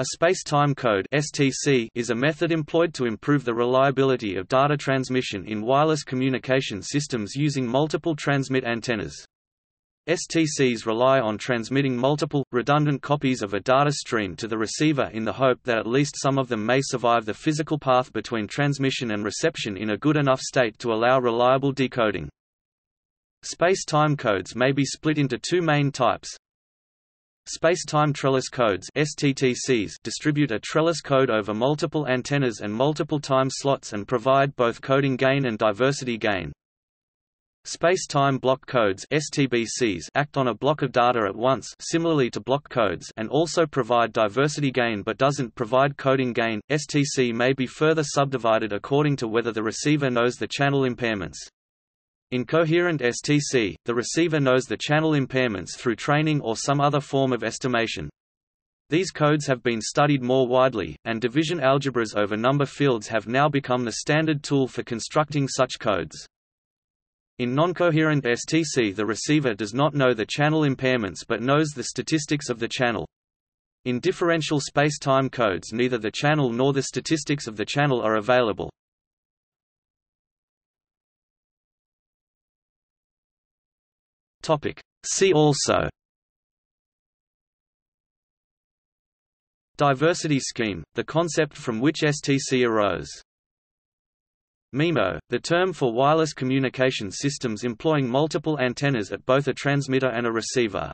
A space-time code (STC) is a method employed to improve the reliability of data transmission in wireless communication systems using multiple transmit antennas. STCs rely on transmitting multiple, redundant copies of a data stream to the receiver in the hope that at least some of them may survive the physical path between transmission and reception in a good enough state to allow reliable decoding. Space-time codes may be split into two main types. Space-time trellis codes STTCs distribute a trellis code over multiple antennas and multiple time slots and provide both coding gain and diversity gain. Space-time block codes STBCs act on a block of data at once similarly to block codes and also provide diversity gain but doesn't provide coding gain. STC may be further subdivided according to whether the receiver knows the channel impairments. In coherent STC, the receiver knows the channel impairments through training or some other form of estimation. These codes have been studied more widely, and division algebras over number fields have now become the standard tool for constructing such codes. In noncoherent STC the receiver does not know the channel impairments but knows the statistics of the channel. In differential space-time codes neither the channel nor the statistics of the channel are available. See also. Diversity scheme, the concept from which STC arose. MIMO, the term for wireless communication systems employing multiple antennas at both a transmitter and a receiver.